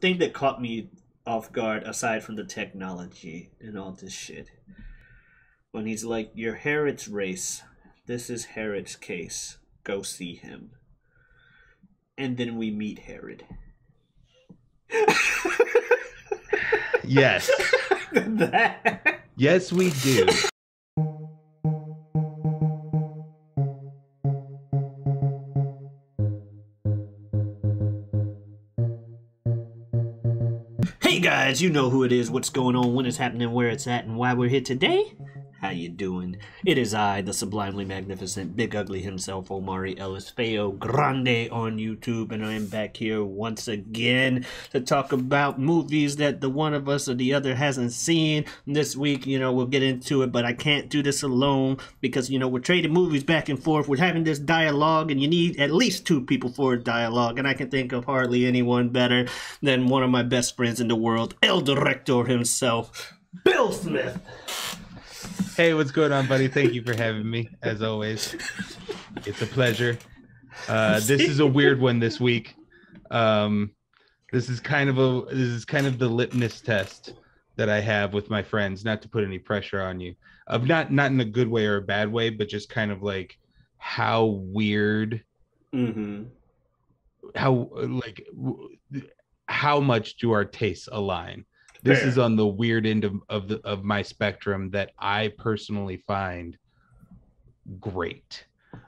thing that caught me off guard aside from the technology and all this shit. When he's like, You're Herod's race. This is Herod's case. Go see him. And then we meet Herod. Yes. Yes, we do. Guys, you know who it is, what's going on, when it's happening, where it's at, and why we're here today. How you doing? It is I, the sublimely magnificent, big ugly himself, Omari Ellis Feo Grande on YouTube, and I am back here once again to talk about movies that the one of us or the other hasn't seen. This week, you know, we'll get into it, but I can't do this alone because, you know, we're trading movies back and forth. We're having this dialogue, and you need at least two people for a dialogue, and I can think of hardly anyone better than one of my best friends in the world, El Director himself, Bill Smith. Hey, what's going on, buddy? Thank you for having me, as always. It's a pleasure. Uh, this is a weird one this week. Um, this is kind of a this is kind of the litmus test that I have with my friends. Not to put any pressure on you, of not not in a good way or a bad way, but just kind of like how weird, Mm-hmm. how like how much do our tastes align? This is on the weird end of, of the of my spectrum that I personally find great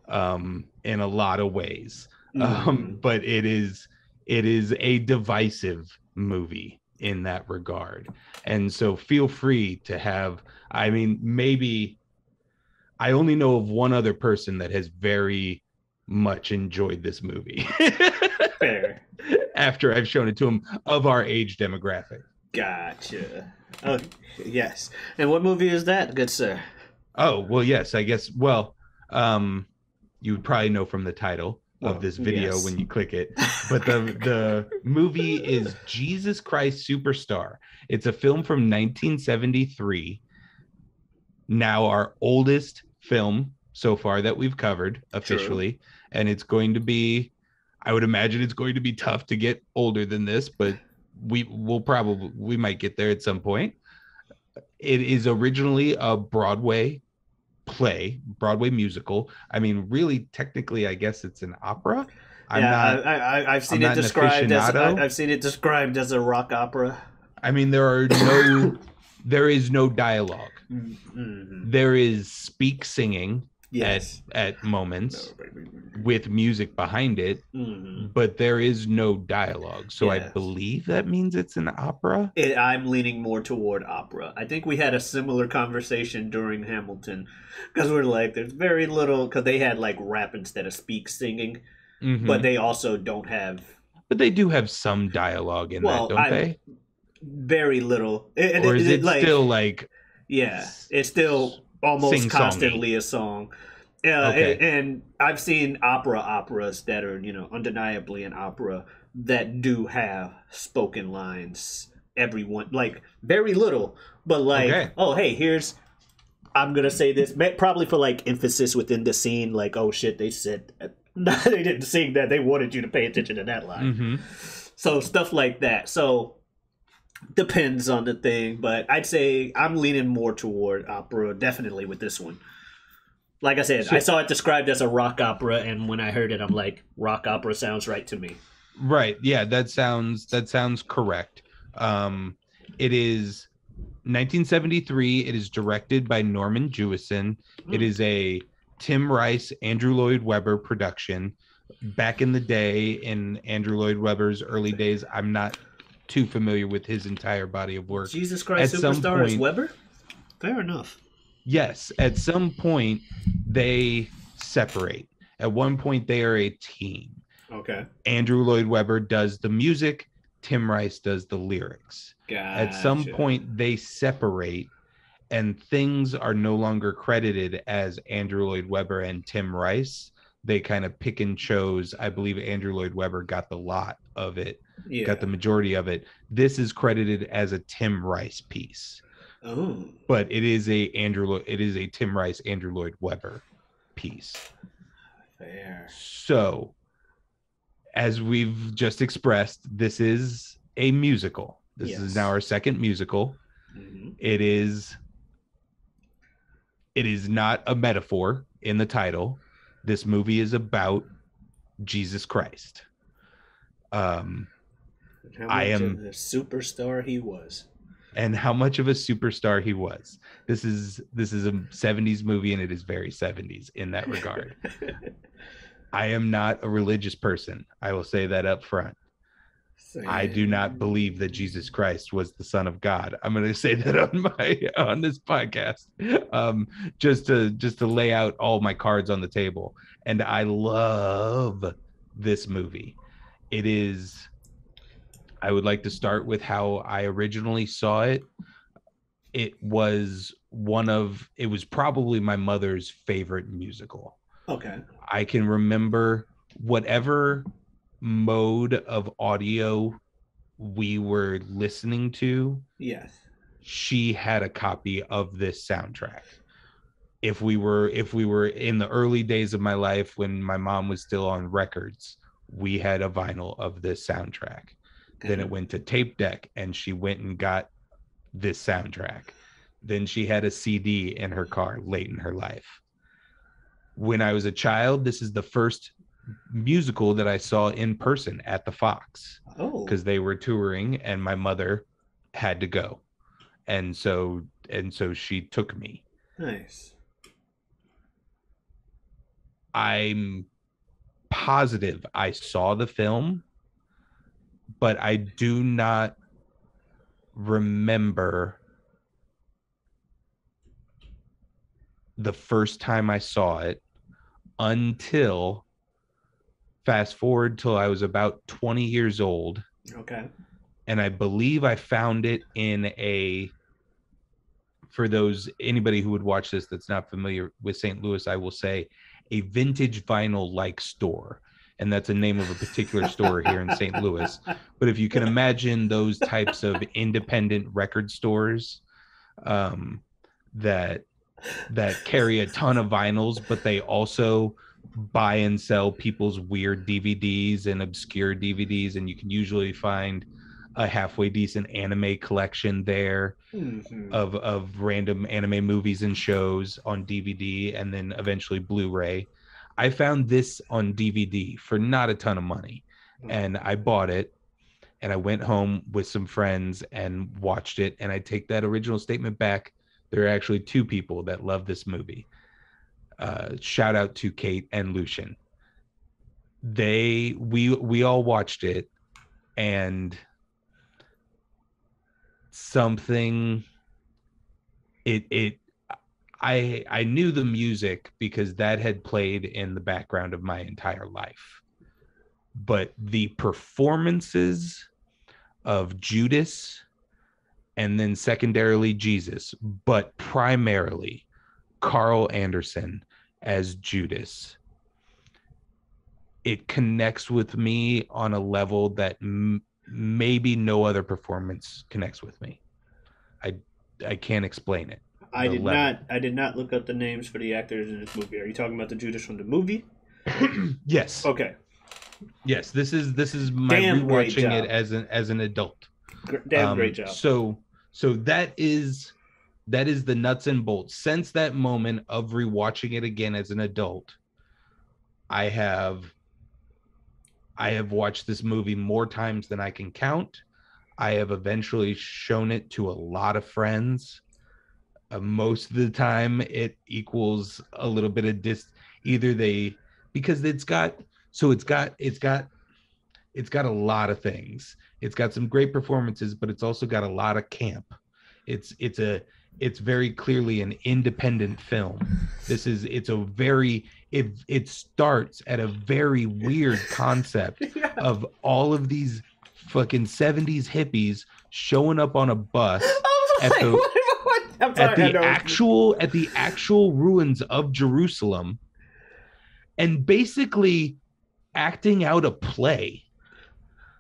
um in a lot of ways. Mm-hmm. um but it is it is a divisive movie in that regard. And so feel free to have i mean maybe i only know of one other person that has very much enjoyed this movie. Fair. after i've shown it to him of our age demographic Gotcha. Oh, yes. And what movie is that, good sir? oh well yes i guess well um you would probably know from the title of this video yes. when you click it but the the movie is Jesus Christ Superstar. It's a film from 1973. Now our oldest film so far that we've covered officially and it's going to be I would imagine it's going to be tough to get older than this, but we will probably we might get there at some point. It is originally a Broadway play, Broadway musical. I mean, really technically I guess it's an opera. I'm yeah, not I, I, I've seen I'm it described as. I, I've seen it described as a rock opera. I mean, there are no, there is no dialogue. Mm-hmm. There is speak singing Yes. at at moments with music behind it, hmm but there is no dialogue. So I believe that means it's an opera. It, I'm leaning more toward opera. I think we had a similar conversation during Hamilton because we're like, there's very little because they had like rap instead of speak singing, Mhm. but they also don't have but they do have some dialogue in Well, that, don't I- they? very little. It- Or is it- it like- still like Yeah, it's still almost Sing-songy. constantly a song. Uh, Okay. and, and I've seen opera operas that are, you know, undeniably an opera that do have spoken lines. Everyone, like, very little, but like, Okay. oh, hey, here's, I'm gonna say this, probably for like emphasis within the scene, like, oh shit, they said, they didn't sing that, they wanted you to pay attention to that line. Mhm. So stuff like that. So depends on the thing, but I'd say I'm leaning more toward opera, definitely with this one. Like I said, I saw it described as a rock opera, and when I heard it, I'm like, rock opera sounds right to me. Right. Yeah, that sounds that sounds correct. Um it is 1973. It is directed by Norman Jewison. It Hmm. is a Tim Rice, Andrew Lloyd Webber production. Back in the day, in Andrew Lloyd Webber's early days, I'm not too familiar with his entire body of work. Jesus Christ At Superstar is Weber? Fair enough. Yes, at some point they separate. At one point they are a team. Okay. Andrew Lloyd Webber does the music, Tim Rice does the lyrics. At some point they separate and things are no longer credited as Andrew Lloyd Webber and Tim Rice. They kind of pick and chose. I believe Andrew Lloyd Webber got the lot of it, yeah. got the majority of it. This is credited as a Tim Rice piece, Oh, but it is a Andrew it is a Tim Rice Andrew Lloyd Webber piece. fair. So, as we've just expressed, this is a musical. This Yes. is now our second musical. Mhm. It is it is not a metaphor in the title. This movie is about Jesus Christ. Um I am- the superstar he was. and how much of a superstar he was. This is this is a 70s movie and it is very 70s in that regard. I am not a religious person. I will say that up front. I do not believe that Jesus Christ was the Son of God. I'm going to say that on my on this podcast, um, just to just to lay out all my cards on the table. And I love this movie. It is. I would like to start with how I originally saw it. It was one of. It was probably my mother's favorite musical. Okay. I can remember whatever mode of audio we were listening to, Yes. she had a copy of this soundtrack. If we were if we were in the early days of my life when my mom was still on records, we had a vinyl of this soundtrack. Then it went to tape deck and she went and got this soundtrack. Then she had a CD in her car late in her life. When I was a child, this is the first musical that I saw in person at the Fox Oh. because they were touring and my mother had to go. And so and so she took me. Nice. I'm positive I saw the film, but I do not remember the first time I saw it until fast forward till I was about 20 years old. Okay. And I believe I found it in a for those anybody who would watch this that's not familiar with St. Louis, I will say a vintage vinyl like store. And that's a name of a particular store here in St. Louis. But if you can imagine those types of independent record stores um, that that carry a ton of vinyls, but they also buy and sell people's weird DVDs and obscure DVDs, and you can usually find a halfway decent anime collection there Mhm. of of random anime movies and shows on DVD and then eventually Blu-ray. I found this on DVD for not a ton of money and I bought it and I went home with some friends and watched it and I take that original statement back. There are actually two people that love this movie. Uh, shout out to Kate and Lucian. They we we all watched it and something it it I I knew the music because that had played in the background of my entire life. But the performances of Judas and then secondarily Jesus, but primarily Carl Anderson as Judas. It connects with me on a level that m- maybe no other performance connects with me. I I can't explain it. I the did level. not. I did not look up the names for the actors in this movie. Are you talking about the Judas from the movie? yes. Okay. Yes, this is this is my Damn rewatching it as an as an adult. Damn Um, great job. So so that is that is the nuts and bolts. Since that moment of rewatching it again as an adult, I have I have watched this movie more times than I can count. I have eventually shown it to a lot of friends. Uh, most of the time, it equals a little bit of dis. Either they because it's got so it's got it's got it's got a lot of things. It's got some great performances, but it's also got a lot of camp. It's it's a it's very clearly an independent film. This is it's a very it it starts at a very weird concept of all of these fucking 70s hippies showing up on a bus at the- what? I'm at the actual at the actual ruins of Jerusalem and basically acting out a play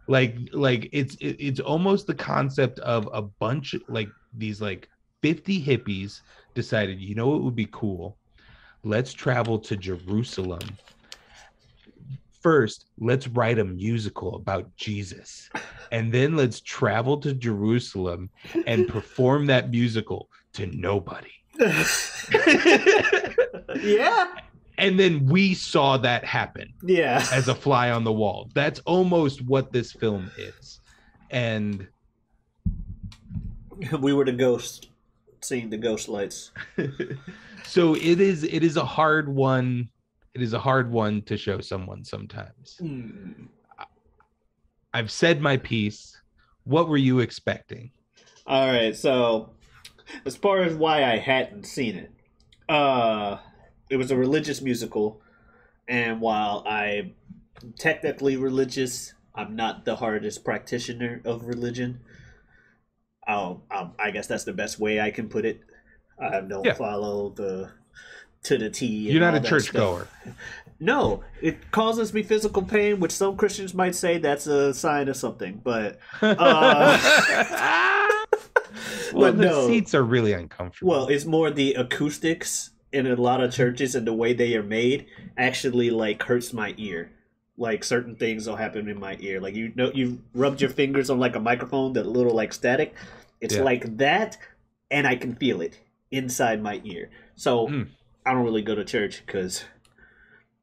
like like it's it- it's almost the concept of a bunch like these like 50 hippies decided you know what would be cool let's travel to Jerusalem first, let's write a musical about Jesus. And then let's travel to Jerusalem and perform that musical to nobody. yeah. And then we saw that happen Yeah. as a fly on the wall. That's almost what this film is. And we were the ghost seeing the ghost lights. so it is it is a hard one. It is a hard one to show someone sometimes. Hmm. I've said my piece. What were you expecting? All right, so as far as why I hadn't seen it, uh, it was a religious musical, and while I'm technically religious, I'm not the hardest practitioner of religion. I'll, I'll, I guess that's the best way I can put it. I don't Yeah. follow the to the T. You're not a churchgoer. No, it causes me physical pain, which some Christians might say that's a sign of something. But uh, well, but the no. seats are really uncomfortable. Well, it's more the acoustics in a lot of churches and the way they are made actually like hurts my ear. Like certain things will happen in my ear. Like you know, you rubbed your fingers on like a microphone, that little like static. It's Yeah. like that, and I can feel it inside my ear. So Mm. I don't really go to church because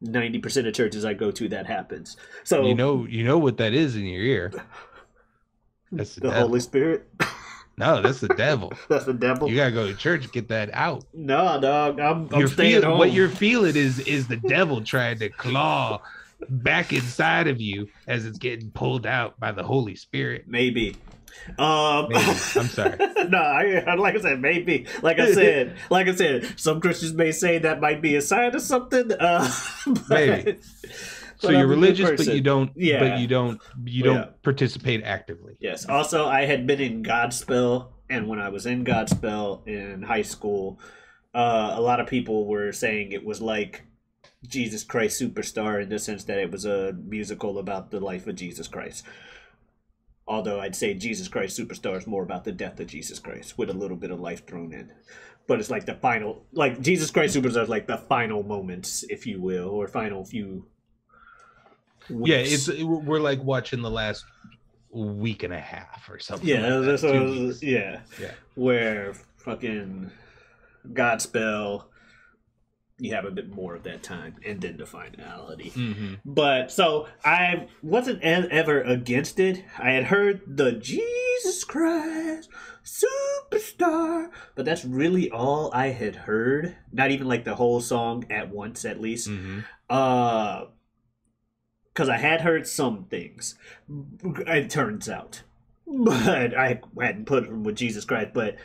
ninety percent of churches I go to that happens. So you know, you know what that is in your ear. That's the, the. Holy Spirit. No, that's the devil. That's the devil. You gotta go to church get that out. No, dog. I'm, I'm You're staying feel- home. what you're feeling is is the devil trying to claw back inside of you as it's getting pulled out by the Holy Spirit. Maybe. Um, Maybe. I'm sorry. no, I, like I said, maybe. Like I said, like I said, some Christians may say that might be a sign of something. Uh, but, Maybe. So but you're I'm a good religious, but you don't. Yeah. But you don't. You don't Yeah. participate actively. Yes. Also, I had been in Godspell, and when I was in Godspell in high school, uh, a lot of people were saying it was like Jesus Christ Superstar in the sense that it was a musical about the life of Jesus Christ. Although I'd say Jesus Christ Superstar is more about the death of Jesus Christ with a little bit of life thrown in. But it's like the final, like Jesus Christ Superstar is like the final moments, if you will, or final few. Yeah, weeks. it's we're like watching the last week and a half or something. Yeah, like that, that's what two I was- yeah, Yeah. Where fucking Godspell, you have a bit more of that time, and then the finality. Mhm. But so I wasn't ever against it. I had heard the Jesus Christ Superstar, but that's really all I had heard. Not even like the whole song at once, at least. Mhm. Uh, because I had heard some things. It turns out, but I hadn't put them with Jesus Christ. But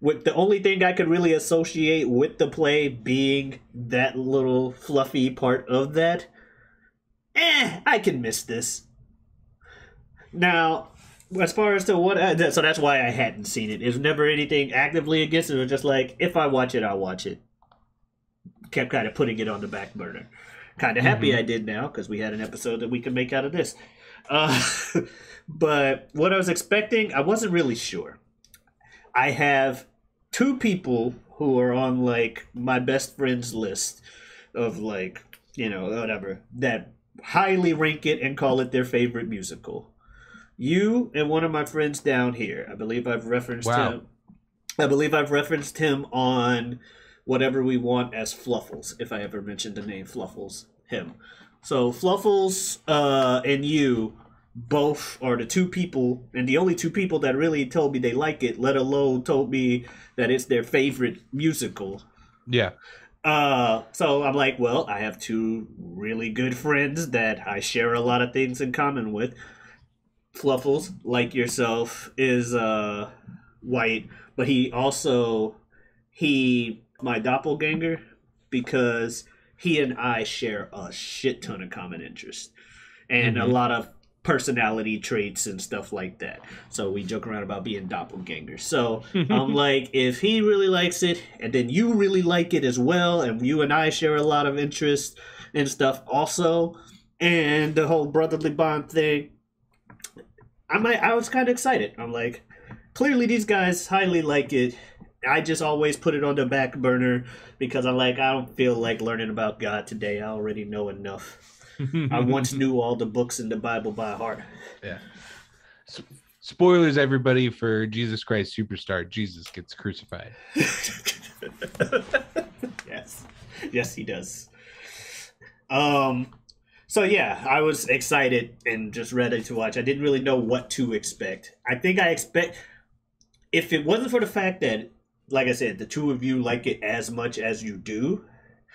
with the only thing I could really associate with the play being that little fluffy part of that, eh, I can miss this. Now, as far as to what, I, so that's why I hadn't seen it. It was never anything actively against it. It was just like if I watch it, I'll watch it. Kept kind of putting it on the back burner kind of happy I did now because we had an episode that we could make out of this. Uh, but what I was expecting, I wasn't really sure. I have two people who are on like my best friends list of like, you know, whatever, that highly rank it and call it their favorite musical. You and one of my friends down here, I believe I've referenced Wow. him. I believe I've referenced him on whatever we want as Fluffles, if I ever mentioned the name Fluffles, him. So Fluffles uh, and you both are the two people, and the only two people that really told me they like it, let alone told me that it's their favorite musical. Yeah. Uh, so I'm like, well, I have two really good friends that I share a lot of things in common with. Fluffles, like yourself, is uh white, but he also he my doppelganger because he and I share a shit ton of common interests and a Mhm. lot of personality traits and stuff like that. So we joke around about being doppelgangers. So I'm um, like, if he really likes it, and then you really like it as well, and you and I share a lot of interest and stuff also, and the whole brotherly bond thing, I might. I was kind of excited. I'm like, clearly these guys highly like it. I just always put it on the back burner because I'm like, I don't feel like learning about God today. I already know enough. I once knew all the books in the Bible by heart. Yeah. S- Spoilers, everybody, for Jesus Christ Superstar. Jesus gets crucified. yes. Yes, he does. Um so yeah, I was excited and just ready to watch. I didn't really know what to expect. I think I expect if it wasn't for the fact that like I said, the two of you like it as much as you do,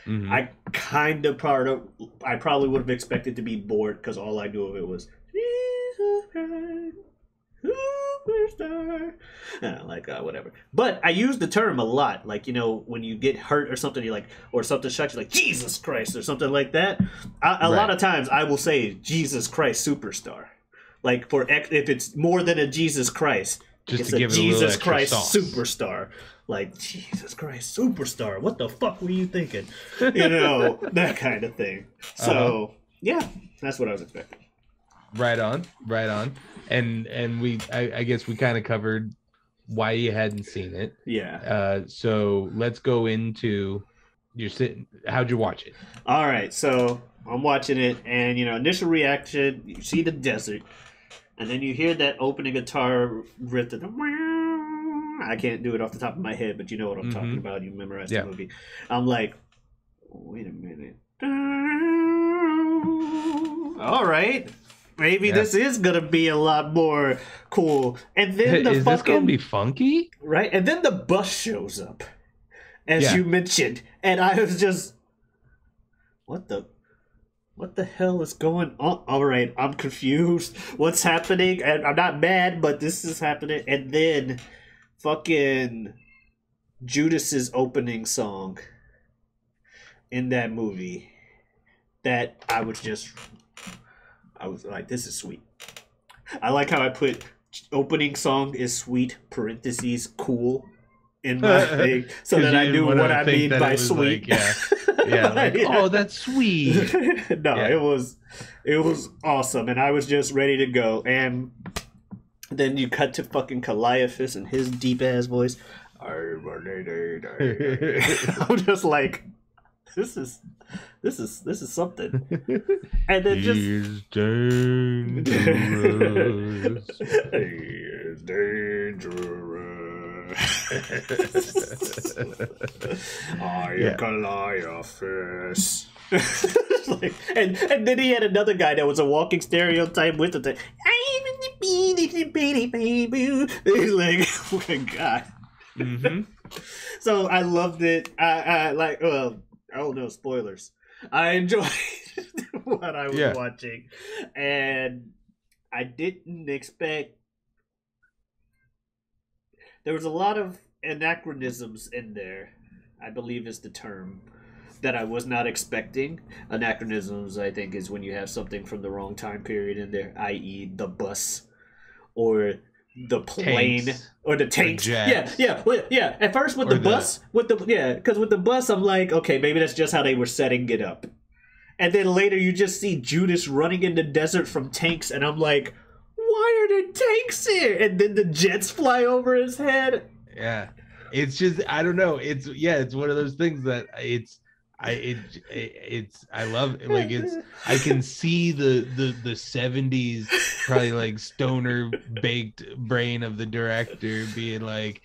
Mhm. I kind of part of I probably would have expected to be bored because all I knew of it was Jesus Christ, superstar, uh, like uh, whatever. But I use the term a lot, like you know when you get hurt or something, you're like or something shocks you, like Jesus Christ or something like that. I, a lot of times I will say Jesus Christ superstar, like for if it's more than a Jesus Christ, Just it's to a give it a Jesus Christ sauce. superstar. Like Jesus Christ superstar. What the fuck were you thinking? You know that kind of thing. So Uh-huh. yeah, that's what I was expecting. Right on, right on. And and we, I, I guess we kind of covered why you hadn't seen it. Yeah. Uh, so let's go into your sit. How'd you watch it? All right. So I'm watching it, and you know, initial reaction, you see the desert, and then you hear that opening guitar riff. That I can't do it off the top of my head, but you know what I'm talking Mhm. about. You memorized Yeah. the movie. I'm like, wait a minute. All right. Maybe Yeah. this is gonna be a lot more cool. And then the Is fucking this gonna be funky? right, and then the bus shows up, as Yeah. you mentioned, and I was just, what the, what the hell is going on? All right, I'm confused. What's happening? And I'm not mad, but this is happening. And then, fucking Judas's opening song in that movie, that I was just, I was like, this is sweet. I like how I put opening song is sweet parentheses cool in my thing so that I knew what I mean by sweet. like, yeah. Yeah, like, oh, that's sweet. no, Yeah. it was it was awesome, and I was just ready to go. And then you cut to fucking Caiaphas and his deep ass voice. I'm just like, this is this is this is something. And then just He's dangerous. He is dangerous. I am Yeah. Caiaphas. like, and and then he had another guy that was a walking stereotype with the He's like, oh my god. hmm So I loved it. I, I like well, I don't know spoilers. I enjoyed what I was Yeah. watching, and I didn't expect. There was a lot of anachronisms in there. I believe is the term that I was not expecting. Anachronisms, I think, is when you have something from the wrong time period in there, i.e., the bus or the plane Tanks. or the tanks. Yeah, yeah, yeah. At first with the the- bus, with the yeah, because with the bus, I'm like, okay, maybe that's just how they were setting it up. And then later, you just see Judas running in the desert from tanks, and I'm like, why are there tanks here? And then the jets fly over his head. Yeah, it's just I don't know. It's yeah, it's one of those things that it's I it, it it's I love it. like it's I can see the the the 70s probably like stoner baked brain of the director being like,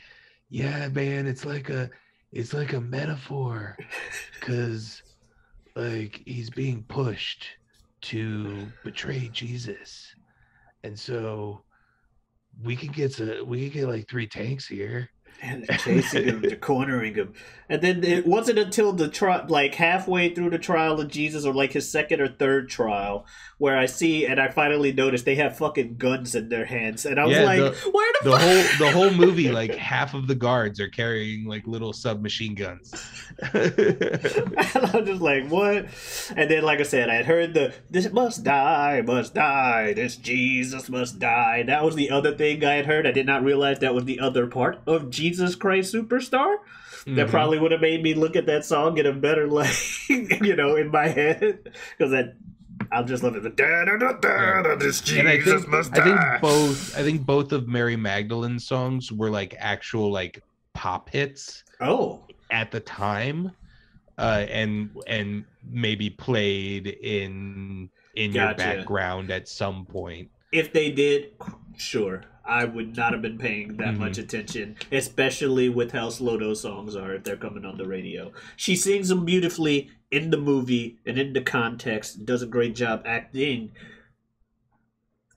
yeah, man, it's like a it's like a metaphor cuz like he's being pushed to betray Jesus. And so we could get to we could get like three tanks here. And chasing him, they're cornering him. And then it wasn't until the trial, like halfway through the trial of Jesus, or like his second or third trial, where I see and I finally noticed they have fucking guns in their hands. And I was Yeah, like, the- where the, the fuck? whole the whole movie like half of the guards are carrying like little submachine guns and I'm just like, what? And then, like I said, I had heard the "This must die, must die, this Jesus must die." That was the other thing I had heard. I did not realize that was the other part of Jesus Christ Superstar. That Mhm. probably would have made me look at that song in a better like, you know, in my head because that. I'm just looking at the da da da da da. This and I Jesus think must I think both I think both of Mary Magdalene's songs were like actual like pop hits oh, at the time. uh, and and maybe played in in your background at some point. If they did, sure. I would not have been paying that Mhm. much attention, especially with how slow those songs are if they're coming on the radio. She sings them beautifully in the movie and in the context, does a great job acting.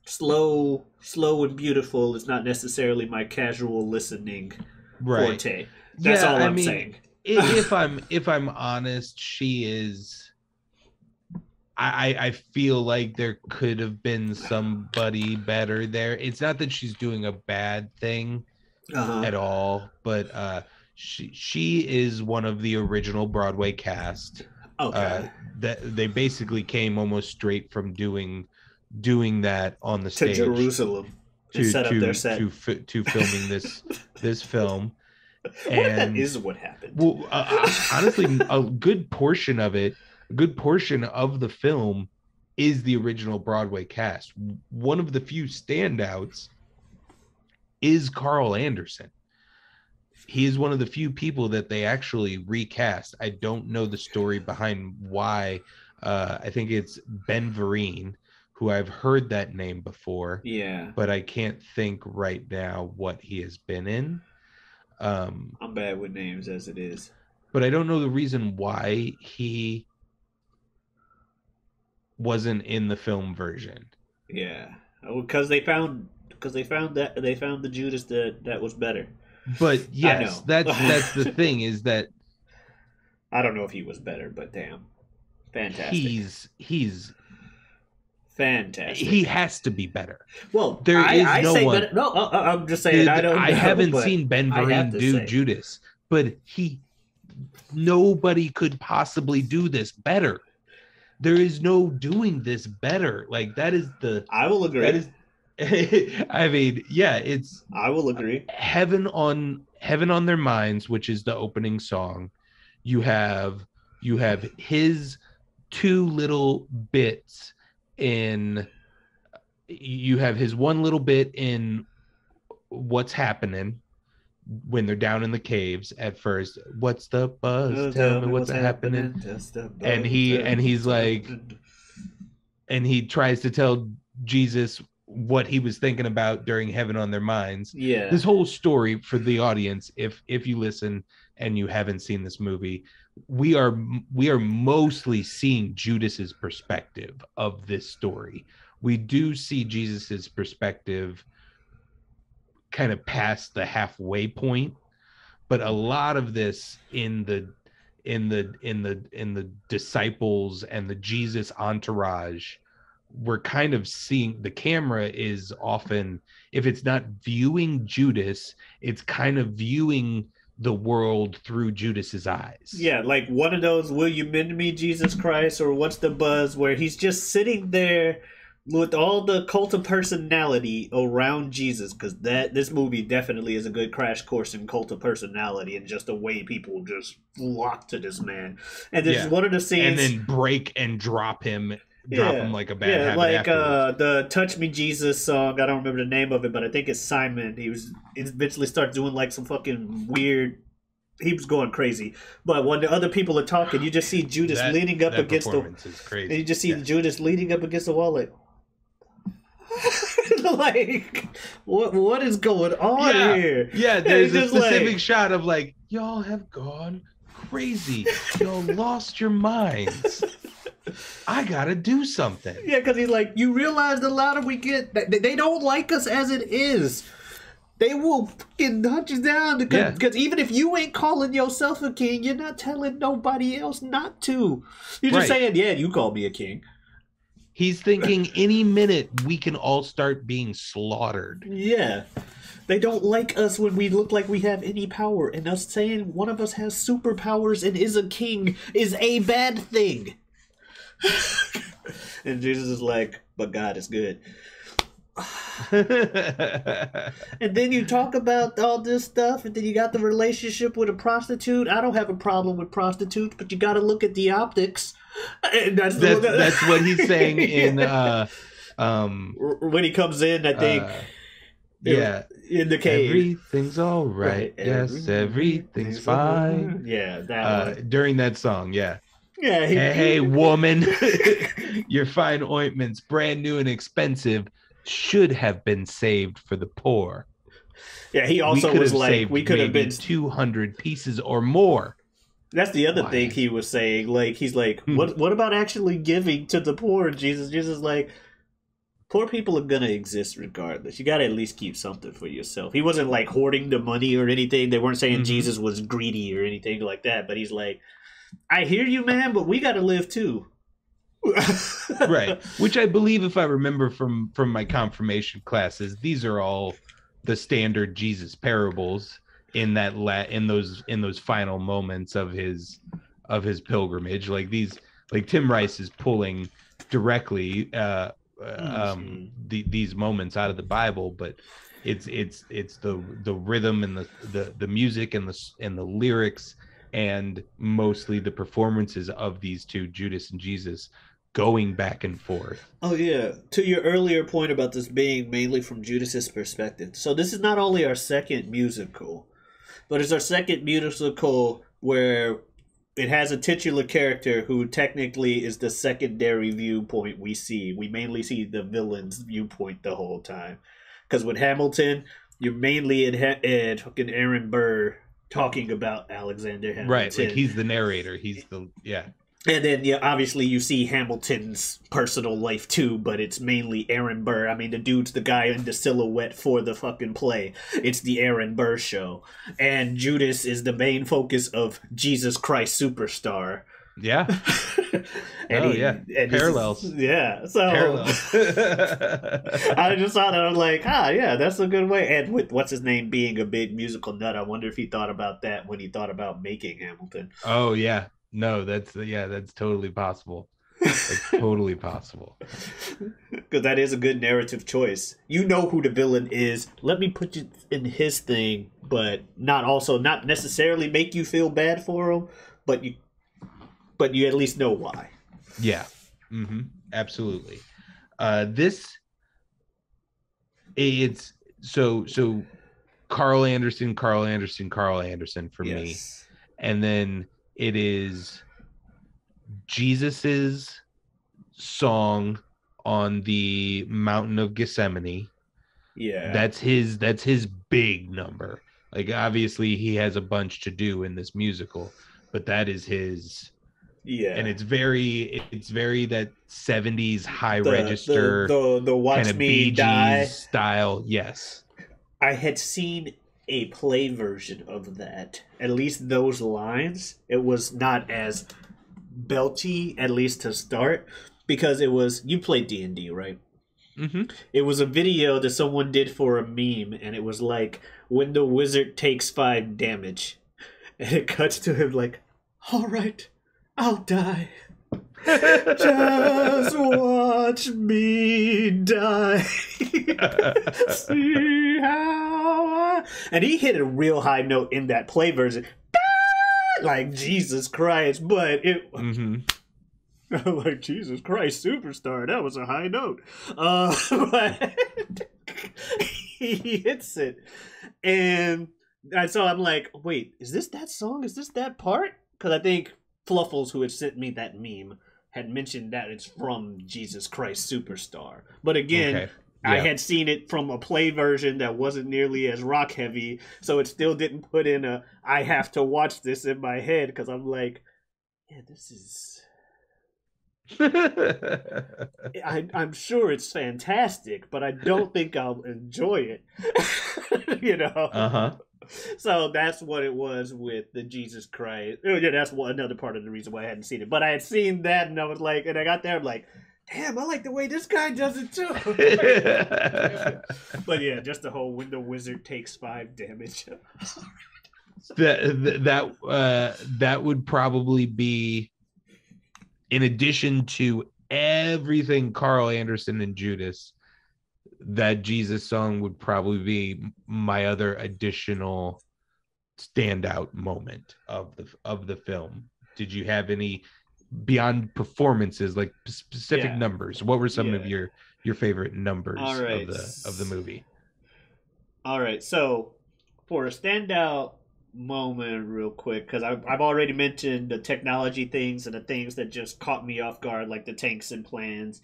Slow, slow and beautiful is not necessarily my casual listening Right. forte. That's Yeah, all I I'm mean, saying. If I'm if I'm honest, she is. I I feel like there could have been somebody better there. It's not that she's doing a bad thing Uh-huh. at all, but uh, she she is one of the original Broadway cast. Okay. Uh, that they basically came almost straight from doing doing that on the to stage Jerusalem and to set up their set. to to filming this this film. What if that and- is what happened. Well, uh, uh, honestly, a good portion of it, a good portion of the film is the original Broadway cast. One of the few standouts is Carl Anderson. He is one of the few people that they actually recast. I don't know the story behind why. Uh, I think it's Ben Vereen, who I've heard that name before yeah, but I can't think right now what he has been in. Um, I'm bad with names as it is. but I don't know the reason why he wasn't in the film version. Yeah, because they found because they found that they found the Judas that that was better. But yes, that's that's the thing is that I don't know if he was better, but damn, fantastic, he's he's fantastic. he has to be better. well, there I, is I no say one- better. No, uh, uh, I'm just saying I don't. I know, haven't seen Ben I Vereen do say. Judas, but he nobody could possibly do this better. There is no doing this better. Like that is the I will agree. that is I mean, yeah, it's I will agree. heaven on heaven on their minds which is the opening song you have you have his two little bits in you have his one little bit in what's happening when they're down in the caves at first what's the buzz? Tell me what's happening. Just a And he- and he's like- and he tries to tell jesus what he was thinking about during heaven on their minds. Yeah, this whole story for the audience if if you listen and you haven't seen this movie we are we are mostly seeing judas's perspective of this story. We do see jesus's perspective kind of past the halfway point but a lot of this in the in the in the in the disciples and the jesus entourage we're kind of seeing the camera is often if it's not viewing Judas, it's kind of viewing the world through Judas's eyes. Yeah, like one of those "Will you mend me, Jesus Christ?" or "What's the buzz?" where he's just sitting there with all the cult of personality around Jesus, because that this movie definitely is a good crash course in cult of personality and just the way people just flock to this man. And this Yeah. is one of the scenes. and then break and drop him, drop Yeah. him like a bad yeah, like uh, the "Touch Me, Jesus" song. I don't remember the name of it, but I think it's Simon. He was eventually started doing like some fucking weird. He was going crazy, but when the other people are talking, you just see Judas That- leaning up against the. performance is crazy. And you just see Yeah. Judas leaning up against the wall, like. like what? What is going on Yeah. here? Yeah, there's a just like- specific shot of like, y'all have gone crazy. y'all lost your minds. I gotta do something. Yeah, because he's like, you realize the louder we get, they, they don't like us as it is. They will fucking hunt you down Yeah. because even if you ain't calling yourself a king, you're not telling nobody else not to. You're just Right. saying, yeah, you call me a king. He's thinking any minute we can all start being slaughtered. Yeah. They don't like us when we look like we have any power, and us saying one of us has superpowers and is a king is a bad thing. and Jesus is like, but God is good. And then you talk about all this stuff, and then you got the relationship with a prostitute. I don't have a problem with prostitutes, but you got to look at the optics. And that's, that's, the, that's what he's saying in uh um when he comes in. I think uh, Yeah. in the cave. Everything's all right. Yes, everything's fine. Yeah, that Uh, during that song, yeah. Yeah, he, Hey, hey, woman, your fine ointments, brand new and expensive, should have been saved for the poor. yeah. He also was like, we could have been. 200 pieces or more. That's the other Why? thing he was saying. Like, he's like, Hmm. what? What about actually giving to the poor? Jesus, Jesus, is like, poor people are gonna exist regardless. You gotta at least keep something for yourself. He wasn't like hoarding the money or anything. They weren't saying Mhm. Jesus was greedy or anything like that. But he's like, I hear you, man, but we gotta live too. Right. Which i believe if i remember from from my confirmation classes these are all the standard jesus parables in that la- in those in those final moments of his of his pilgrimage. Like these like tim rice is pulling directly uh um the, these moments out of the bible but it's it's it's the the rhythm and the the, the music and the and the lyrics and mostly the performances of these two judas and jesus going back and forth Oh yeah. To your earlier point about this being mainly from Judas's perspective. So this is not only our second musical, but it's our second musical where it has a titular character who technically is the secondary viewpoint we see. We mainly see the villain's viewpoint the whole time. Because with Hamilton, you're mainly in at fucking Aaron Burr talking about Alexander Hamilton. right like he's the narrator he's the yeah And then, yeah, obviously you see Hamilton's personal life too, but it's mainly Aaron Burr. I mean, the dude's the guy in the silhouette for the fucking play. It's the Aaron Burr show. And Judas is the main focus of Jesus Christ Superstar. yeah and Oh, yeah. and Parallels. yeah. So parallels I just thought I was like, ah, yeah, that's a good way. And with what's his name being a big musical nut, I wonder if he thought about that when he thought about making Hamilton. oh yeah no that's yeah that's totally possible it's totally possible Because that is a good narrative choice. You know who the villain is. Let me put you in his thing, but not also not necessarily make you feel bad for him, but you, but you at least know why. Yeah, Mm-hmm. absolutely. Uh, this it's so so. Carl Anderson, Carl Anderson, Carl Anderson for me, and then it is Jesus's song on the mountain of Gethsemane. Yeah. That's his. That's his big number. Like obviously he has a bunch to do in this musical, but that is his yeah. and it's very it's very that 70s high the, register The, the, the watch me die. style yes I had seen a play version of that. At least those lines. It was not as belty, at least to start, because it was you played D and D, right? hmm It was a video that someone did for a meme, and it was like when the wizard takes five damage, and it cuts to him like, "All right, I'll die. Just watch me die. See how. And he hit a real high note in that play version. Like Jesus Christ, but it hmm like Jesus Christ Superstar. That was a high note. Uh, but he hits it, and, and so I'm like, wait, is this that song? Is this that part? Because I think Fluffles, who had sent me that meme, had mentioned that it's from Jesus Christ Superstar. But again. okay I had seen it from a play version that wasn't nearly as rock heavy, so it still didn't put in a I have to watch this in my head because I'm like, yeah, this is I, I'm sure it's fantastic, but I don't think I'll enjoy it. you know. uh-huh So that's what it was with the Jesus Christ. Oh, yeah, that's one another part of the reason why I hadn't seen it. But I had seen that, and I was like, and I got there, I'm like, damn, I like the way this guy does it too. but yeah, just the whole when the wizard takes five damage. that that uh that would probably be in addition to everything Carl Anderson and Judas that Jesus song would probably be my other additional standout moment of the of the film did you have any beyond performances like specific Yeah. numbers what were some of your your favorite numbers right. of the of the movie All right, so for a standout moment, real quick, because I've, I've already mentioned the technology things and the things that just caught me off guard, like the tanks and plans.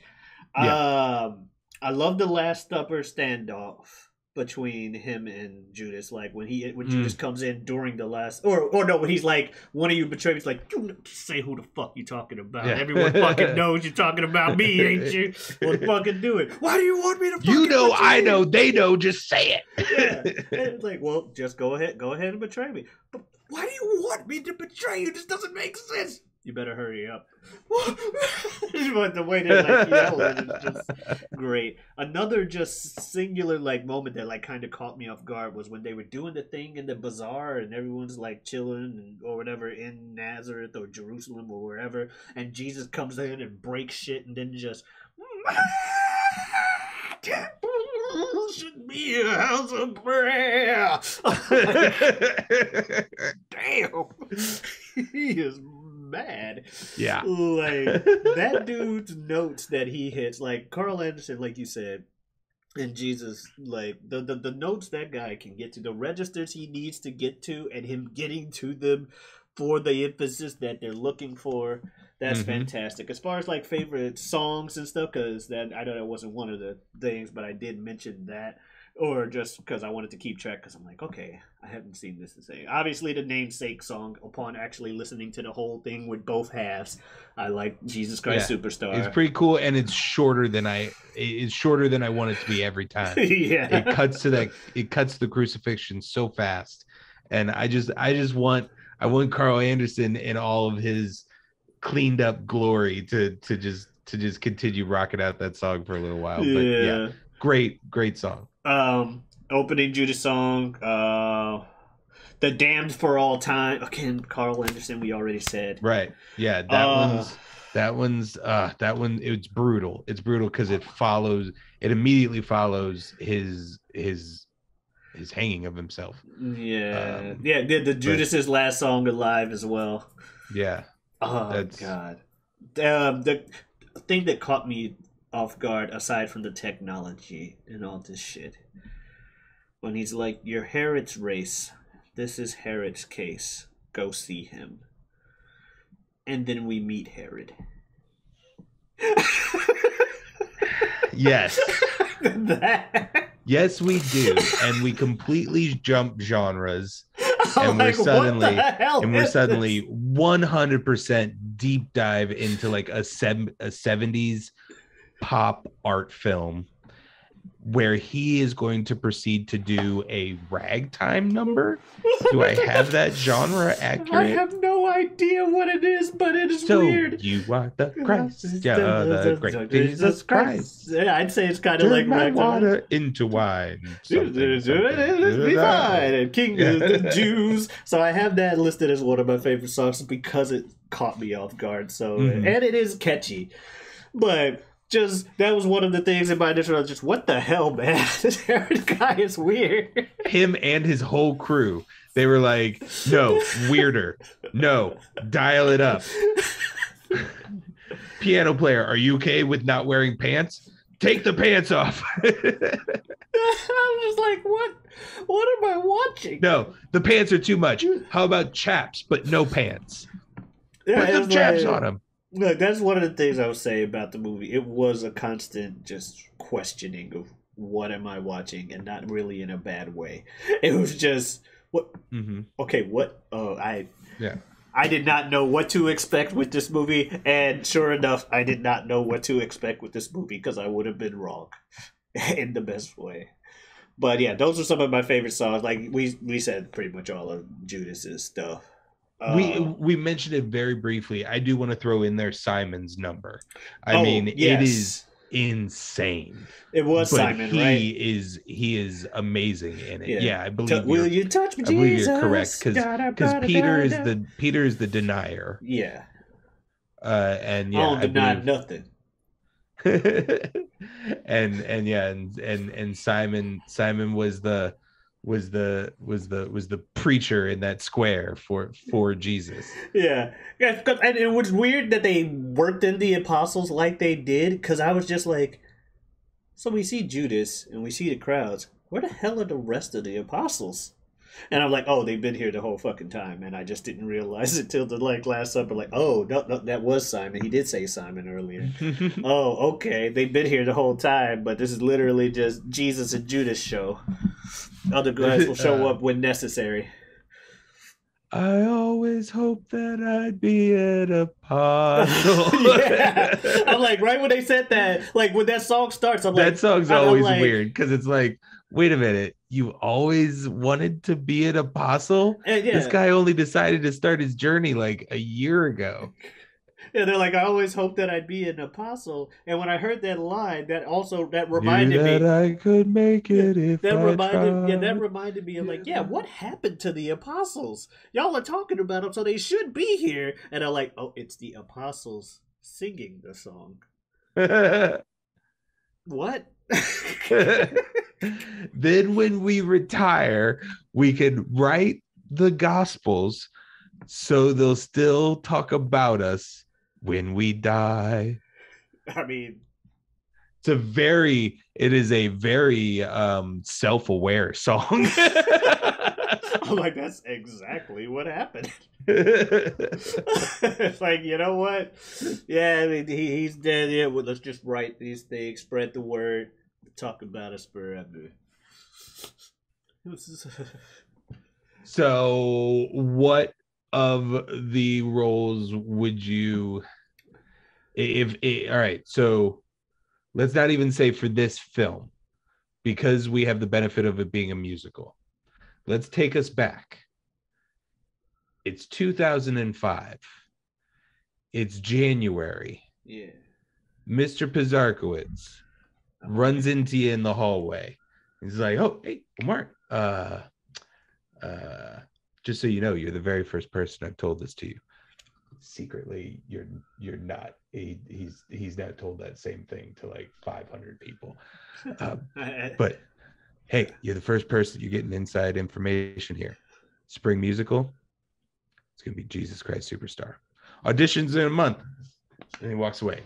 Um, I love the Last Supper standoff between him and Judas. Like when he when Mm. Judas comes in during the last, or or no, when he's like, one of you betrayed. He's like, you say who the fuck you talking about. Yeah. Everyone fucking knows you're talking about me, ain't you? Well, fucking do it. Why do you want me to? You know, I you? know, they know. Just say Yeah. it. And it's like, well, just go ahead, go ahead and betray me. But why do you want me to betray you? This doesn't make sense. You better hurry up. but the way they like yell it is just great. Another just singular like moment that like kind of caught me off guard was when they were doing the thing in the bazaar and everyone's like chilling and, or whatever in Nazareth or Jerusalem or wherever, and Jesus comes in and breaks shit and then just. Mmm, should be a house of prayer. Damn, he is mad. yeah. Like that dude's notes that he hits, like Carl Anderson, like you said, and Jesus, like the, the the notes that guy can get to, the registers he needs to get to, and him getting to them for the emphasis that they're looking for. That's Mhm. fantastic. As far as like favorite songs and stuff, because that I know that wasn't one of the things, but I did mention that, or just because I wanted to keep track. Because I'm like, okay, I haven't seen this to say. Obviously, the namesake song. Upon actually listening to the whole thing with both halves, I like Jesus Christ Yeah. Superstar. It's pretty cool, and it's shorter than I. It's shorter than I want it to be every time. yeah, it cuts to that. It cuts the crucifixion so fast, and I just, I just want, I want Carl Anderson in all of his cleaned up glory to, to just, to just continue rocking out that song for a little while. But yeah, great, great song. Um opening Judas song uh the damned for all time again Carl Anderson we already said Right. Yeah. That Uh, one's that one's uh that one it's brutal. It's brutal because it follows it immediately follows his his his hanging of himself. yeah Um, yeah the, the Judas's last song alive as well Yeah. oh god um the thing that caught me off guard aside from the technology and all this shit when he's like you're Herod's race this is Herod's case go see him and then we meet Herod Yes. that. Yes, we do. And we completely jump genres I'm And we're suddenly- and we're suddenly this? 100% deep dive into like a, sev- a 70s pop art film where he is going to proceed to do a ragtime number. Do I have that genre accurate? I have no idea what it is, but it is so weird. you are the Christ, yeah, the great Jesus Christ. Yeah, I'd say it's kind of like my ragtime. water into wine. Something, something. be fine. And King Yeah. the Jews. So I have that listed as one of my favorite songs because it caught me off guard. So Mhm. and it is catchy, but just that was one of the things in my initial. I was just what the hell, man? This Herod guy is weird. Him and his whole crew. They were like, no, weirder. No, dial it up. Piano player, are you okay with not wearing pants? Take the pants off. I'm just like, what? What am I watching? no, the pants are too much. How about chaps, but no pants? Yeah, Put some chaps like- on them. Look, that's one of the things I would say about the movie. It was a constant just questioning of what am I watching, and not really in a bad way. It was just what hmm okay, what oh I Yeah. I did not know what to expect with this movie, and sure enough, I did not know what to expect with this movie because I would have been wrong in the best way. But yeah, those are some of my favorite songs. Like we we said pretty much all of Judas's stuff. We Uh, we mentioned it very briefly. I do want to throw in there Simon's number. I oh, mean, it yes. is insane. It was but Simon, he right? is he is amazing in it. Yeah. Yeah, I T- believe will you're- you touch me, I believe Jesus? you're correct, because ba-da, Peter is the Peter is the denier. yeah. Uh, and yeah, I don't I deny believe- nothing. and and yeah, and and and Simon Simon was the was the was the was the preacher in that square for for Jesus. Yeah, yeah. And it was weird that they worked in the apostles like they did, because I was just like, so we see Judas and we see the crowds. where the hell are the rest of the apostles? And I'm like, oh, they've been here the whole fucking time, and I just didn't realize it till the like last supper. Like, oh, no, no, that was Simon. He did say Simon earlier. oh, okay, they've been here the whole time, but this is literally just Jesus and Judas show. Other guys will show Uh, up when necessary. I always hoped that I'd be an apostle. yeah, I'm like right when they said that, like when that song starts, I'm like, that song's I'm always like- weird because it's like, wait a minute, you always wanted to be an apostle? yeah, This guy only decided to start his journey like a year ago. And they're like, I always hoped that I'd be an apostle. And when I heard that line, that also that reminded that me. That I could make it if That I reminded, yeah, that reminded me of like, yeah, what happened to the apostles? Y'all are talking about them, so they should be here. And I'm like, oh, it's the apostles singing the song. What? then when we retire, we can write the gospels so they'll still talk about us when we die. I mean, It's a very it is a very um self-aware song. I'm like, that's exactly what happened. it's like, you know what? Yeah, I mean, he, he's dead. Yeah, well, let's just write these things, spread the word, talk about us forever. so what of the roles would you if, if all right so let's not even say for this film because we have the benefit of it being a musical let's take us back it's 2005 it's january yeah. mr pizarkowitz runs into you in the hallway. He's like oh hey mark uh uh just so you know you're the very first person i've told this to you. Secretly you're you're not he, he's he's now told that same thing to like 500 people. Um, but hey you're the first person you're getting inside information here. Spring musical it's gonna be jesus christ superstar. Auditions in a month. And he walks away.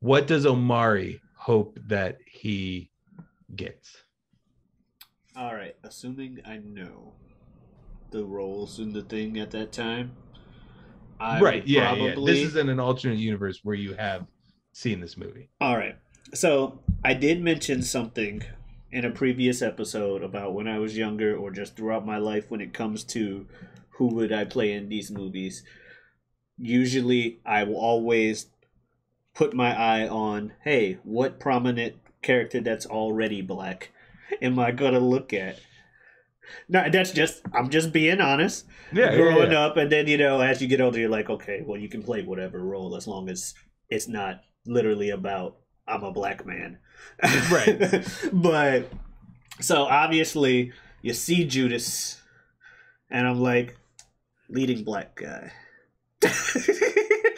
What does omari hope that he gets All right, assuming I know the roles in the thing at that time, I right yeah, yeah this is in an alternate universe where you have seen this movie All right. So I did mention something in a previous episode about when I was younger or just throughout my life when it comes to who would I play in these movies. Usually I will always put my eye on, hey, what prominent character that's already black am I gonna look at? No, that's just I'm just being honest yeah growing up and then you know as you get older you're like okay well you can play whatever role as long as it's not literally about i'm a black man Right. but so obviously you see judas and i'm like leading black guy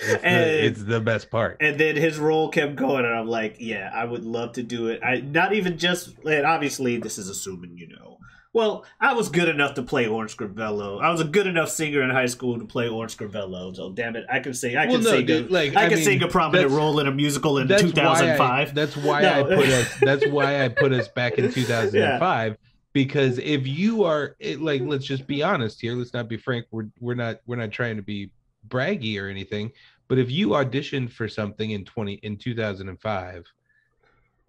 and, the, it's the best part and then his role kept going and i'm like yeah i would love to do it i not even just and obviously this is assuming you know well, I was good enough to play Orin Scrivello. I was a good enough singer in high school to play Orin Scrivello. So damn it, I can sing. I Well, can no, sing. dude, a, like, I, I can mean, sing a prominent role in a musical in that's two why thousand I, that's why I put us. That's why I put us back in 2005. Because if you are it, like, let's just be honest here. Let's not be frank. We're we're not we're not trying to be braggy or anything. But if you auditioned for something in 20 in 2005,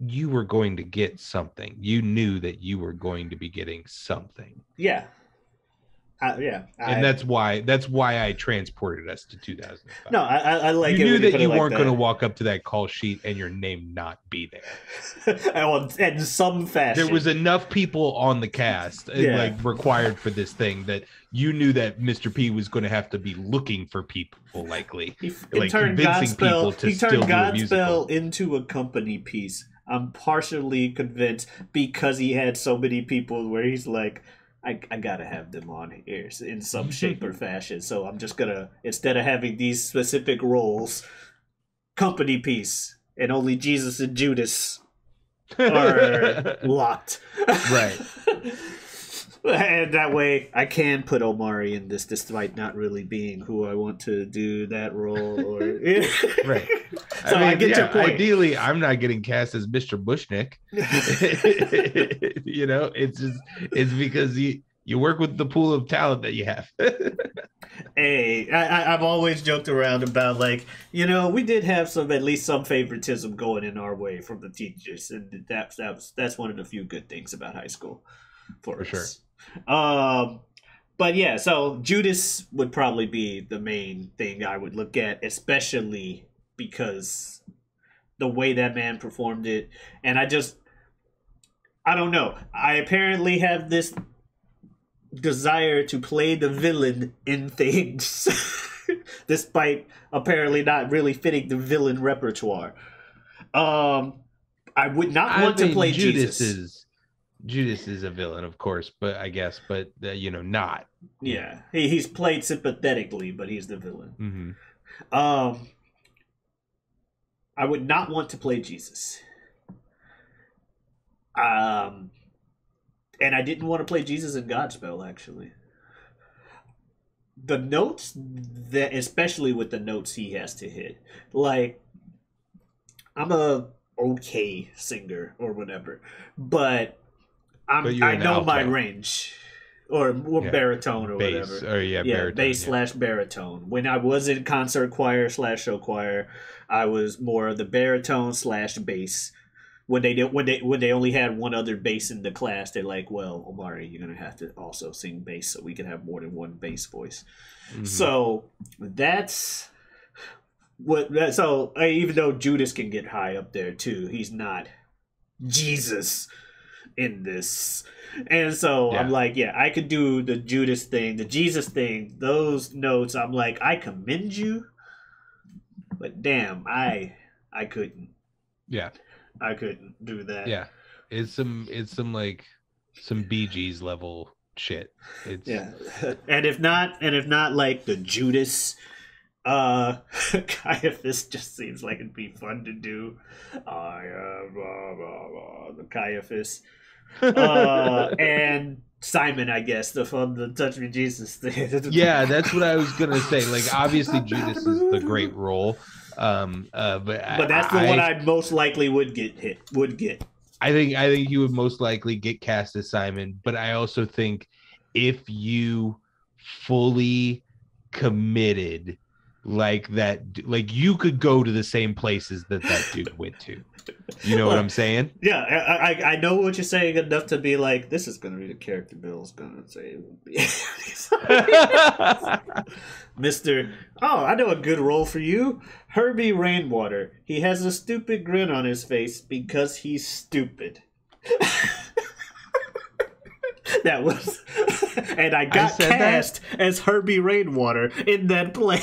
you were going to get something. You knew that you were going to be getting something. Yeah, I, yeah. I, And that's why that's why I transported us to 2005. no, I, I like you knew that you like weren't going to walk up to that call sheet and your name not be there. well, in some fashion. There was enough people on the cast, uh, Yeah. like required for this thing, that you knew that Mr. P was going to have to be looking for people, likely. He like, turned convincing Godspell. people to He still turned do a. Godspell into a company piece. I'm partially convinced because he had so many people where he's like, I, I gotta have them on here in some shape or fashion. So I'm just gonna instead of having these specific roles, company piece, and only Jesus and Judas are locked. Right. and that way I can put Omari in this despite not really being who I want to do that role or Right. So I, get your point. Ideally, I'm not getting cast as Mr. Mushnik. you know, it's just it's because you you work with the pool of talent that you have. hey, I, I, I've always joked around about like you know we did have some at least some favoritism going in our way from the teachers, and that's that was that's one of the few good things about high school for, For us. Um, but yeah, so Judas would probably be the main thing I would look at, especially because the way that man performed it, and I just I don't know. I apparently have this desire to play the villain in things, despite apparently not really fitting the villain repertoire. Um, I would not I want to play Judas Jesus. is Judas is a villain, of course, but I guess, but uh, you know, not. Yeah, he, he's played sympathetically, but he's the villain. hmm Um, I would not want to play Jesus. Um, and I didn't want to play Jesus in Godspell actually. The notes that, especially with the notes he has to hit, like I'm a okay singer or whatever, but I'm I know my range or, or Yeah. baritone or Bass, whatever or yeah, yeah, baritone, bass yeah. slash baritone. When I was in concert choir slash show choir, I was more of the baritone slash bass. When they did, when they when they only had one other bass in the class, they're like, "Well, Omari, you're gonna have to also sing bass, so we can have more than one bass voice." Mhm. So that's what. That, so even though Judas can get high up there too, he's not Jesus in this. And so I'm like, yeah, I could do the Judas thing, the Jesus thing, those notes. I'm like, I commend you, but damn, I I couldn't. yeah, I couldn't do that. yeah. It's some, it's some like some Bee Gees level shit. It's Yeah. And if not, and if not like the Judas uh Caiaphas just seems like it'd be fun to do. I am blah, blah, blah, the Caiaphas. Uh and Simon, I guess, the from the Touch Me Jesus thing. yeah, that's what I was gonna say. Like, obviously, Judas is the great role. Um, uh, but But that's the I, one I most likely would get hit would get. I think I think you would most likely get cast as Simon, but I also think if you fully committed like that like you could go to the same places that that dude went to. You know what I'm saying? Yeah, I, I I know what you're saying enough to be like, this is gonna be the character Bill's gonna say. it would be. Mr. Oh, I know a good role for you. Herbie Rainwater. He has a stupid grin on his face because he's stupid. that was. and I got that? cast as Herbie Rainwater in that play.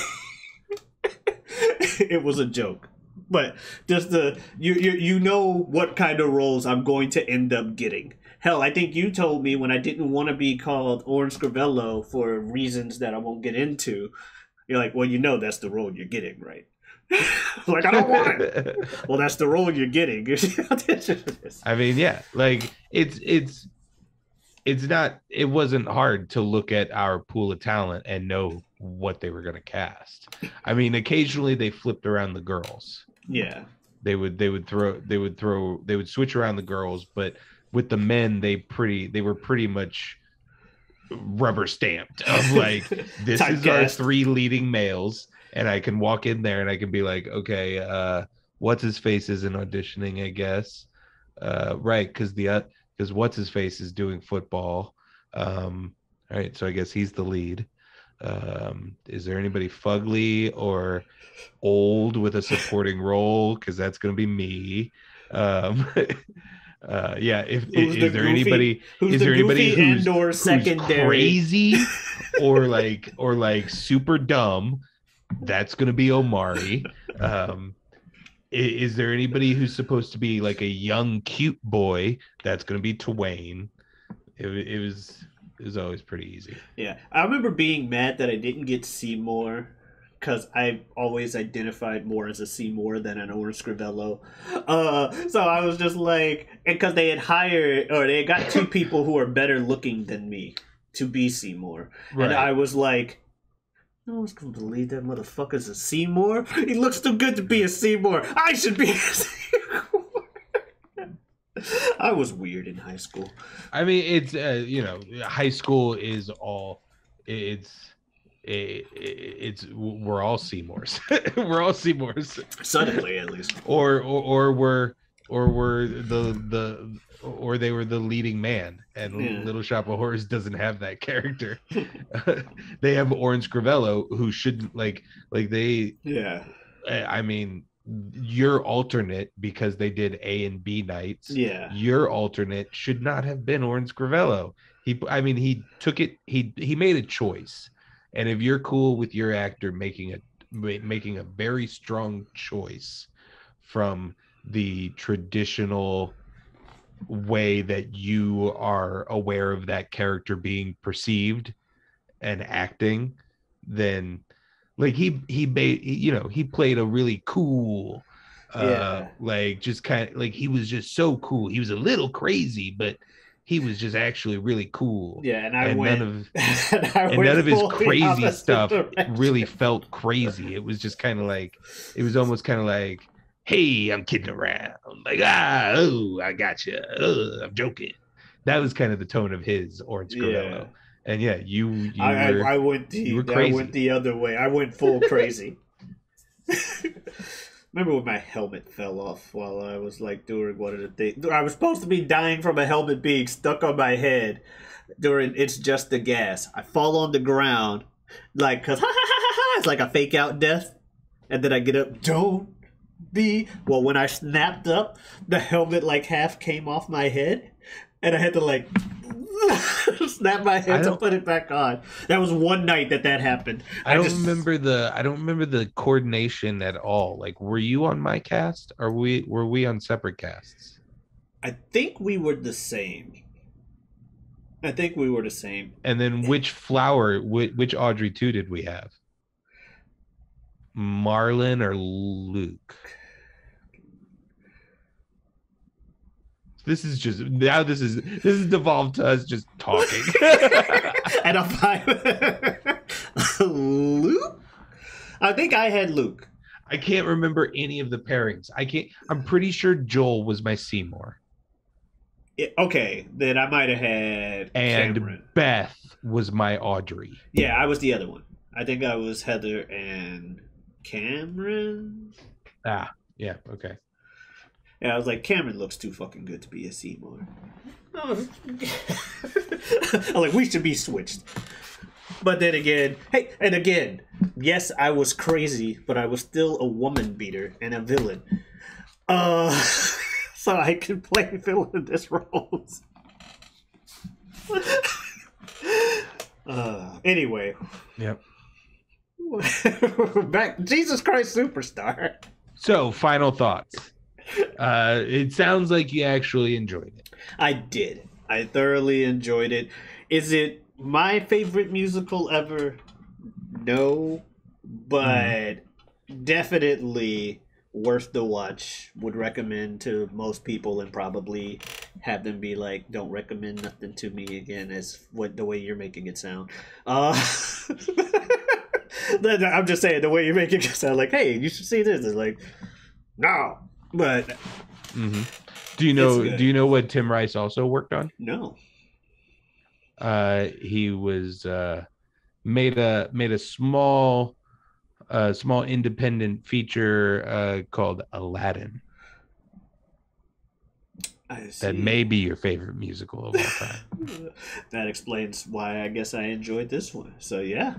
it was a joke. But just the you, you you know what kind of roles I'm going to end up getting. Hell, I think you told me when I didn't want to be called Orin Scrivello for reasons that I won't get into. You're like, well, you know that's the role you're getting, right? like I don't want it. Well, that's the role you're getting. I mean, yeah, like it's it's it's not it wasn't hard to look at our pool of talent and know what they were going to cast. I mean, occasionally they flipped around the girls. Yeah, They would they would throw they would throw they would switch around the girls, but with the men they pretty they were pretty much rubber stamped of like this is our three leading males and I can walk in there and I can be like, okay, uh what's his face isn't auditioning, I guess. Uh right, because the because what's his face is doing football. Um all right, so I guess he's the lead. Um, is there anybody fugly or old with a supporting role? Because that's going to be me. Um, uh, yeah. If is, the there goofy- anybody who's is the there anybody who's, and or who's crazy or like or like super dumb? That's going to be Omari. Um, i- is there anybody who's supposed to be like a young cute boy? That's going to be Twain. It, it was was always pretty easy. Yeah, I remember being mad that I didn't get Seymour because I always identified more as a Seymour than an Orin Scrivello. Uh, so I was just like, because they had hired or they had got two people who are better looking than me to be Seymour, Right. and I was like. No one's gonna believe that motherfucker's a Seymour. He looks too good to be a Seymour. I should be a Seymour. I was weird in high school. I mean, it's uh, you know, high school is all it's it, it's we're all Seymours. we're all Seymours, Suddenly, at least. or or or we're or we're the the or they were the leading man, and Yeah. Little Shop of Horrors doesn't have that character. they have Orange Gravello, who shouldn't like like they. Yeah. I mean, your alternate because they did A and B nights Yeah. your alternate should not have been Orange Gravello. He, I mean, he took it. He he made a choice, and if you're cool with your actor making a making a very strong choice from the traditional way that you are aware of that character being perceived and acting, then like he he made you know he played a really cool uh Yeah. like just kind of like he was just so cool he was a little crazy but he was just actually really cool Yeah, and I and went. none of and and none of his crazy stuff direction. really felt crazy it was just kind of like it was almost kind of like hey i'm kidding around like ah oh i got you i'm joking that was kind of the tone of his orange Yeah. And yeah you you I, were I, I went the I went the other way. I went full crazy. Remember when my helmet fell off while I was like doing one of the things? I was supposed to be dying from a helmet being stuck on my head during It's Just the Gas. I fall on the ground, like, because it's like a fake out death. And then I get up, don't be. Well, when I snapped up, the helmet like half came off my head. And I had to like snap my I head to put it back on. That was one night that that happened. I don't just- remember the I don't remember the coordination at all. Like, were you on my cast, or we were we on separate casts? I think we were the same. I think we were the same. And then which flower, which, which Audrey two did we have? Marlin or Luke? This is just now. This is this is devolved to us just talking. and a five. Luke? I think I had Luke. I can't remember any of the pairings. I can't. I'm pretty sure Joel was my Seymour, Yeah, okay, then I might have had and Cameron. Beth was my Audrey. Yeah, I was the other one. I think I was Heather and Cameron. Ah, yeah, okay. Yeah, I was like, Cameron looks too fucking good to be a Seymour. I'm like, we should be switched. But then again, hey, and again, yes, I was crazy, but I was still a woman beater and a villain. Uh, so I can play villain in this roles. uh, anyway, Yep. back Jesus Christ Superstar. So, final thoughts. Uh, it sounds like you actually enjoyed it. I did. I thoroughly enjoyed it. Is it my favorite musical ever? No, but definitely worth the watch. Would recommend to most people and probably have them be like, "Don't recommend nothing to me again." As what the way you're making it sound. Uh, I'm just saying the way you're making it sound like, "Hey, you should see this." It's like, no, but hmm Do you know? Do you know what Tim Rice also worked on? no. Uh, he was uh, made a made a small, uh, small independent feature uh, called Aladdin. I see. That may be your favorite musical of all time. that explains why I guess I enjoyed this one. So yeah,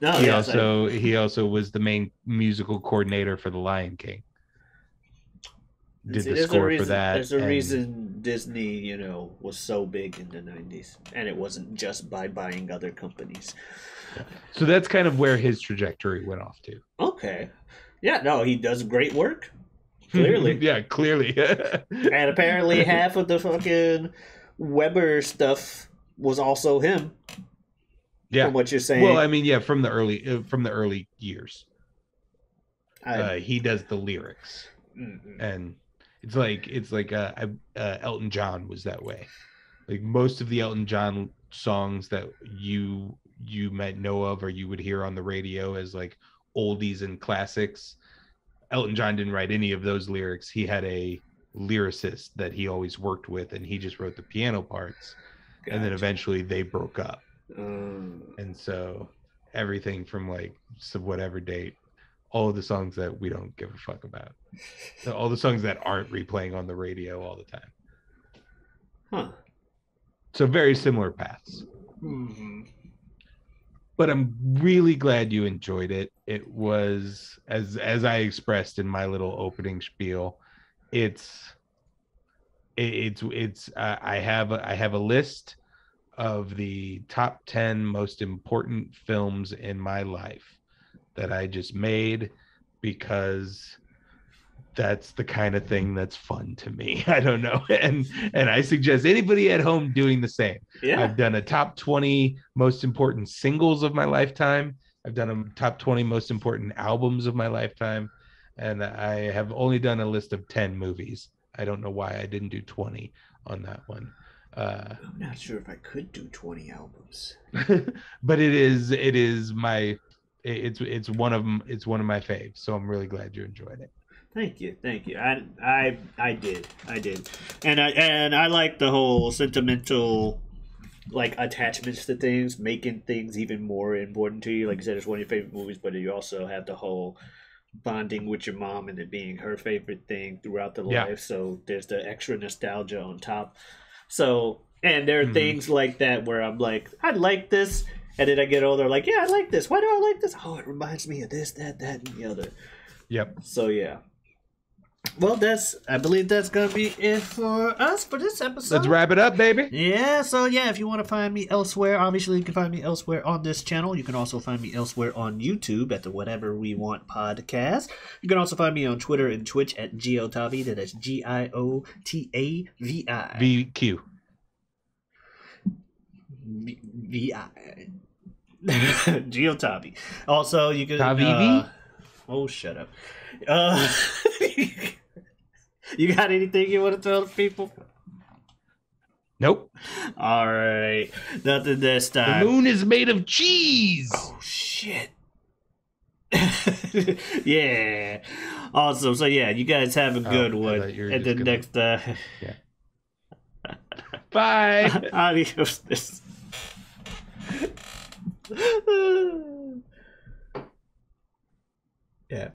no, he yes, I- also he also was the main musical coordinator for The Lion King. Did see, the there's a for reason- that? There's a and- reason Disney, you know, was so big in the '90s, and it wasn't just by buying other companies. So that's kind of where his trajectory went off to. Okay, yeah, no, he does great work. Clearly, yeah, clearly. and apparently half of the fucking Webber stuff was also him. yeah. From what you're saying. Well, I mean, yeah, from the early uh, from the early years. I, uh, he does the lyrics, mm-mm. and it's like it's like uh, uh, Elton John was that way. Like most of the Elton John songs that you you might know of or you would hear on the radio as like oldies and classics. Elton John didn't write any of those lyrics. He had a lyricist that he always worked with, and he just wrote the piano parts. And then eventually they broke up. Um, And so everything from like so whatever date, all of the songs that we don't give a fuck about, So all the songs that aren't replaying on the radio all the time. huh. So very similar paths. hmm But I'm really glad you enjoyed it. It was as as I expressed in my little opening spiel. It's it, it's it's uh, I have a, I have a list of the top 10 most important films in my life that I just made because that's the kind of thing that's fun to me. I don't know. And and I suggest anybody at home doing the same. Yeah. I've done a top 20 most important singles of my lifetime. I've done a top 20 most important albums of my lifetime. And I have only done a list of 10 movies. I don't know why I didn't do 20 on that one. Uh, I'm not sure if I could do 20 albums. but it is it is my it's it's one of 'em- it's one of my faves. So I'm really glad you enjoyed it. Thank you, thank you. I I I did, I did, and I and I like the whole sentimental, like attachments to things, making things even more important to you. Like I said, it's one of your favorite movies, but you also have the whole bonding with your mom and it being her favorite thing throughout the Yeah. life. So there's the extra nostalgia on top. So and there are Mhm. things like that where I'm like, I like this. And then I get older, like, yeah, I like this. Why do I like this? Oh, it reminds me of this, that, that, and the other. Yep. So yeah. Well, that's I believe that's gonna be it for us for this episode. Let's wrap it up, baby. Yeah, so yeah, if you want to find me elsewhere, obviously you can find me elsewhere on this channel. You can also find me elsewhere on YouTube at the Whatever We Want podcast. You can also find me on Twitter and Twitch at Giotavi. That is G I O T A V I. VQ. V V I. Giotavi. Also, you can. Uh, oh, shut up. Uh, you got anything you want to tell the people? Nope. All right, nothing this time. The moon is made of cheese. Oh shit. yeah. Awesome. So yeah, you guys have a Oh, good I one. thought you were And just then gonna- next uh Bye. adios. yeah.